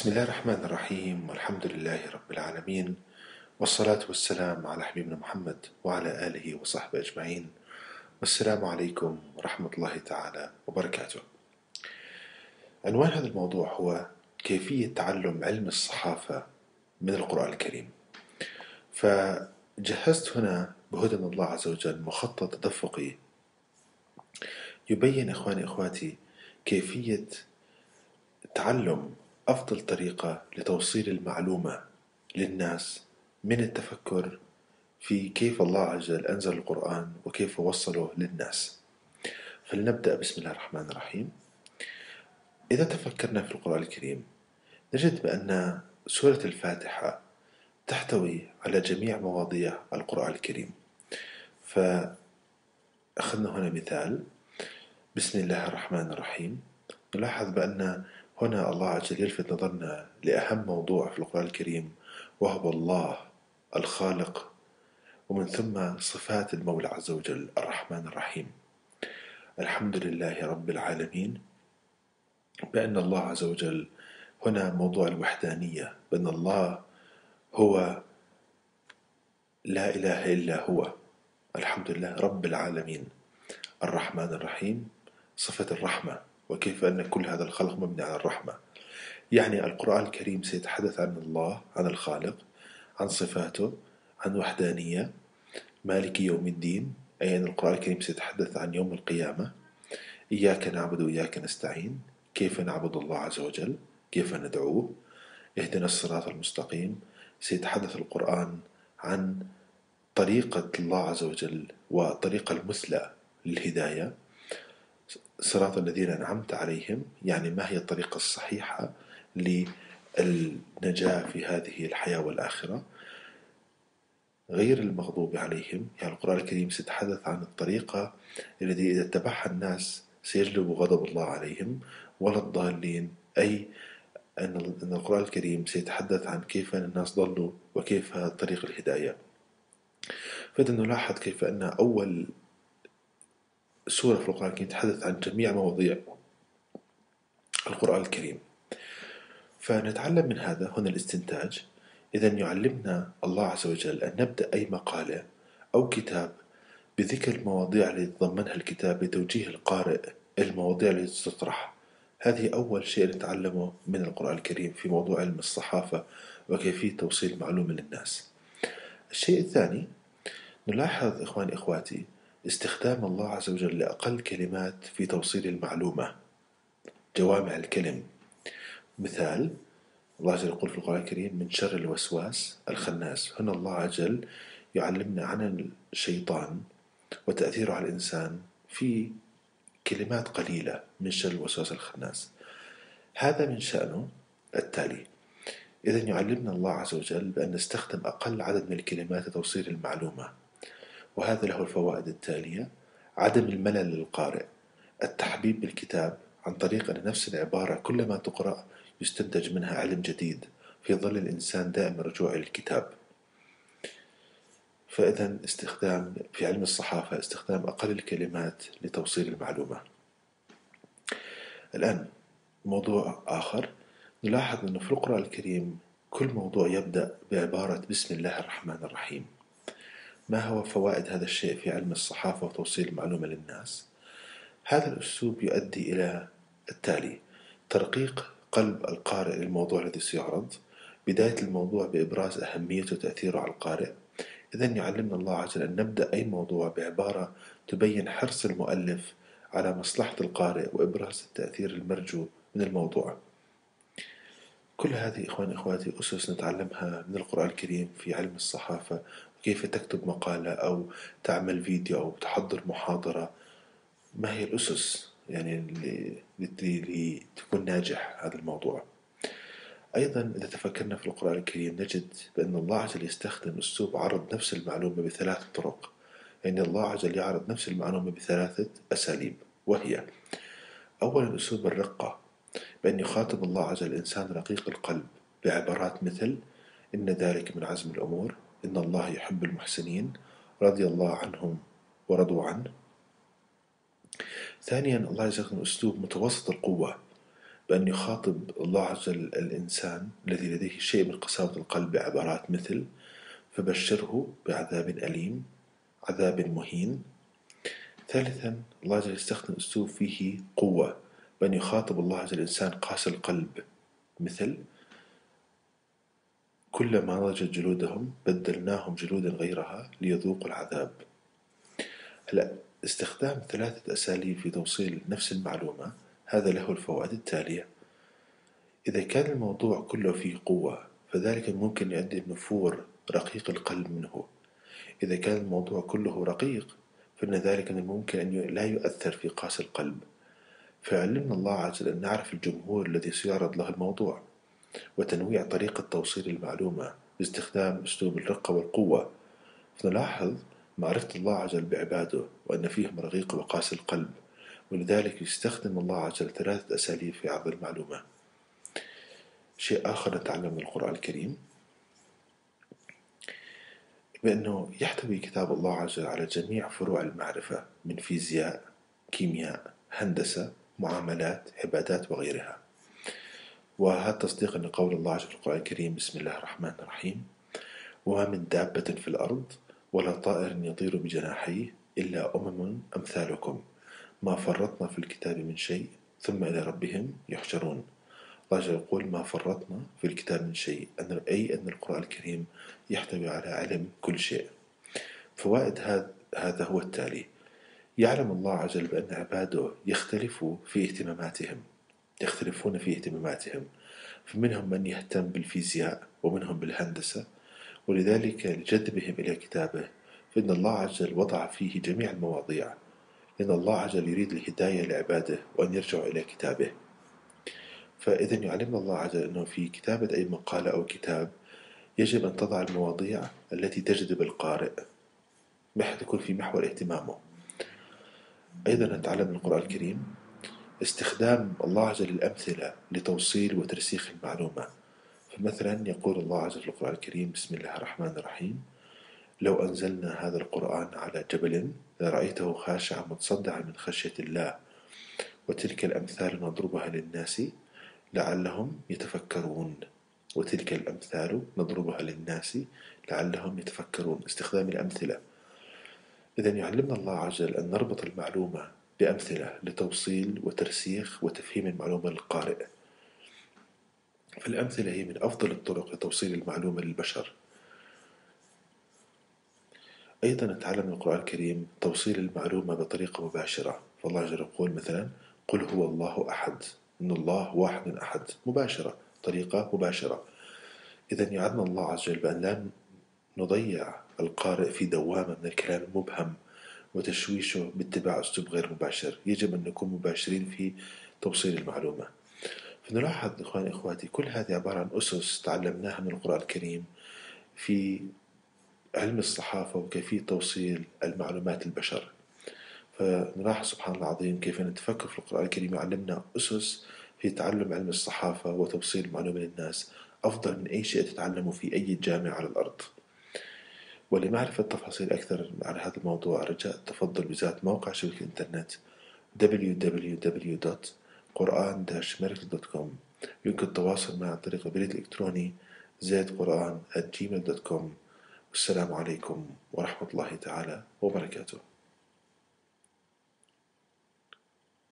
بسم الله الرحمن الرحيم والحمد لله رب العالمين والصلاة والسلام على حبيبنا محمد وعلى آله وصحبه أجمعين. والسلام عليكم ورحمة الله تعالى وبركاته. عنوان هذا الموضوع هو كيفية تعلم علم الصحافة من القرآن الكريم. فجهزت هنا بهدى من الله عز وجل مخطط تدفقي. يبين إخواني إخواتي كيفية تعلم أفضل طريقة لتوصيل المعلومة للناس من التفكر في كيف الله عز وجل أنزل القرآن وكيف وصله للناس. فلنبدأ بسم الله الرحمن الرحيم. إذا تفكرنا في القرآن الكريم نجد بأن سورة الفاتحة تحتوي على جميع مواضيع القرآن الكريم. فأخذنا هنا مثال. بسم الله الرحمن الرحيم. نلاحظ بأن هنا الله عز وجل يلفت نظرنا لأهم موضوع في القرآن الكريم وهو الله الخالق ومن ثم صفات المولى عز وجل الرحمن الرحيم. الحمد لله رب العالمين بأن الله عز وجل هنا موضوع الوحدانية بأن الله هو لا إله إلا هو. الحمد لله رب العالمين. الرحمن الرحيم صفة الرحمة. وكيف أن كل هذا الخلق مبني على الرحمة. يعني القرآن الكريم سيتحدث عن الله عن الخالق عن صفاته عن وحدانية مالك يوم الدين. أي أن القرآن الكريم سيتحدث عن يوم القيامة. إياك نعبد وإياك نستعين. كيف نعبد الله عز وجل؟ كيف ندعوه؟ اهدنا الصراط المستقيم. سيتحدث القرآن عن طريقة الله عز وجل والطريقة المثلى للهداية. صراط الذين أنعمت عليهم يعني ما هي الطريقة الصحيحة للنجاة في هذه الحياة والآخرة؟ غير المغضوب عليهم يعني القرآن الكريم سيتحدث عن الطريقة التي إذا اتبعها الناس سيجلب غضب الله عليهم ولا الضالين أي أن القرآن الكريم سيتحدث عن كيف أن الناس ضلوا وكيف طريق الهداية. فإذا نلاحظ كيف أن أول سورة في القرآن الكريم تتحدث عن جميع مواضيع القرآن الكريم. فنتعلم من هذا هنا الاستنتاج. إذا يعلمنا الله عز وجل أن نبدأ أي مقالة أو كتاب بذكر المواضيع التي تضمنها الكتاب لتوجيه القارئ المواضيع التي تطرح. هذه أول شيء نتعلمه من القرآن الكريم في موضوع علم الصحافة وكيفية توصيل المعلومة للناس. الشيء الثاني نلاحظ إخواني إخواتي استخدام الله عز وجل لأقل كلمات في توصيل المعلومة. جوامع الكلم. مثال الله عز وجل يقول في القرآن الكريم من شر الوسواس الخناس. هنا الله عز وجل يعلمنا عن الشيطان وتأثيره على الإنسان في كلمات قليلة من شر الوسواس الخناس. هذا من شأنه التالي. إذا يعلمنا الله عز وجل بأن نستخدم أقل عدد من الكلمات لتوصيل المعلومة. وهذا له الفوائد التالية عدم الملل للقارئ التحبيب بالكتاب عن طريق أن نفس العبارة كلما تقرأ يستنتج منها علم جديد في ظل الإنسان دائما رجوع إلى الكتاب. فإذا استخدام في علم الصحافة استخدام أقل الكلمات لتوصيل المعلومة. الآن موضوع آخر نلاحظ أنه في القرآن الكريم كل موضوع يبدأ بعبارة بسم الله الرحمن الرحيم. ما هو فوائد هذا الشيء في علم الصحافة وتوصيل المعلومة للناس؟ هذا الأسلوب يؤدي إلى التالي ترقيق قلب القارئ للموضوع الذي سيعرض بداية الموضوع بإبراز أهميته وتأثيره على القارئ. إذا يعلمنا الله عز وجل أن نبدأ أي موضوع بعبارة تبين حرص المؤلف على مصلحة القارئ وإبراز التأثير المرجو من الموضوع. كل هذه إخواني إخواتي أسس نتعلمها من القرآن الكريم في علم الصحافة كيف تكتب مقالة أو تعمل فيديو أو تحضر محاضرة؟ ما هي الأسس يعني اللي تكون ناجح هذا الموضوع؟ أيضا إذا تفكرنا في القرآن الكريم نجد بأن الله عز وجل يستخدم أسلوب عرض نفس المعلومة بثلاث طرق. يعني الله عز وجل يعرض نفس المعلومة بثلاثة أساليب وهي أولا أسلوب الرقة بأن يخاطب الله عز وجل الإنسان رقيق القلب بعبارات مثل إن ذلك من عزم الأمور إن الله يحب المحسنين رضي الله عنهم ورضوا عنه. ثانيا الله يستخدم أسلوب متوسط القوة بأن يخاطب الله عز وجل الإنسان الذي لديه شيء من قساوة القلب بعبارات مثل فبشره بعذاب أليم عذاب مهين ثالثا الله عز وجل يستخدم أسلوب فيه قوة بأن يخاطب الله عز وجل الإنسان قاسي القلب مثل كلما نضجت جلودهم بدلناهم جلودا غيرها ليذوقوا العذاب. هلا استخدام ثلاثة أساليب في توصيل نفس المعلومة هذا له الفوائد التالية. إذا كان الموضوع كله فيه قوة فذلك ممكن يؤدي النفور رقيق القلب منه. إذا كان الموضوع كله رقيق فإن ذلك من الممكن أن لا يؤثر في قاس القلب. فعلمنا الله عز وجل أن نعرف الجمهور الذي سيعرض له الموضوع. وتنويع طريقة توصيل المعلومة باستخدام أسلوب الرقة والقوة. فنلاحظ معرفة الله عز وجل بعباده وأن فيهم رقيق وقاسي القلب ولذلك يستخدم الله عز وجل ثلاثة أساليب في عرض المعلومة. شيء آخر نتعلم من القرآن الكريم بأنه يحتوي كتاب الله عز وجل على جميع فروع المعرفة من فيزياء كيمياء هندسة معاملات عبادات وغيرها. وهذا تصديقا لقول الله عز وجل في القرآن الكريم بسم الله الرحمن الرحيم وما من دابة في الأرض ولا طائر يطير بجناحيه إلا أمم أمثالكم ما فرطنا في الكتاب من شيء ثم إلى ربهم يحشرون. الله يقول ما فرطنا في الكتاب من شيء أن أي أن القرآن الكريم يحتوي على علم كل شيء. فوائد هذا هو التالي يعلم الله عز وجل بأن عباده يختلفوا في اهتماماتهم. يختلفون في اهتماماتهم فمنهم من يهتم بالفيزياء ومنهم بالهندسة ولذلك لجذبهم إلى كتابه فإن الله عز وجل وضع فيه جميع المواضيع لأن الله عز وجل يريد الهداية لعباده وأن يرجعوا إلى كتابه. فإذا يعلمنا الله عز وجل أنه في كتابة أي مقالة أو كتاب يجب أن تضع المواضيع التي تجذب القارئ. بحيث يكون في محور اهتمامه؟ أيضا نتعلم من القرآن الكريم. استخدام الله عز وجل الأمثلة لتوصيل وترسيخ المعلومة. فمثلا يقول الله عز وجل في القرآن الكريم بسم الله الرحمن الرحيم. لو أنزلنا هذا القرآن على جبل لرأيته خاشعا متصدعا من خشية الله وتلك الأمثال نضربها للناس لعلهم يتفكرون. وتلك الأمثال نضربها للناس لعلهم يتفكرون. استخدام الأمثلة. إذا يعلمنا الله عز وجل أن نربط المعلومة بأمثلة لتوصيل وترسيخ وتفهيم المعلومة للقارئ. فالأمثلة هي من أفضل الطرق لتوصيل المعلومة للبشر. أيضا نتعلم من القرآن الكريم توصيل المعلومة بطريقة مباشرة. فالله جل يقول مثلا قل هو الله أحد. إن الله واحد أحد. مباشرة. طريقة مباشرة. إذا يعدنا الله عز وجل بأن لا نضيع القارئ في دوامة من الكلام المبهم وتشويشه باتباع أسلوب غير مباشر. يجب أن نكون مباشرين في توصيل المعلومة. فنلاحظ إخواني إخواتي كل هذه عبارة عن أسس تعلمناها من القرآن الكريم في علم الصحافة وكيفية توصيل المعلومات للبشر. فنلاحظ سبحان الله العظيم كيف نتفكر في القرآن الكريم. يعلمنا أسس في تعلم علم الصحافة وتوصيل المعلومة للناس. أفضل من أي شيء تتعلمه في أي جامعة على الأرض. ولمعرفة تفاصيل أكثر عن هذا الموضوع رجاء التفضل بزيارة موقع شبكة الإنترنت www.quran-miracle.com يمكن التواصل معي عن طريق البريد الإلكتروني زيد قرآن at gmail.com والسلام عليكم ورحمة الله تعالى وبركاته.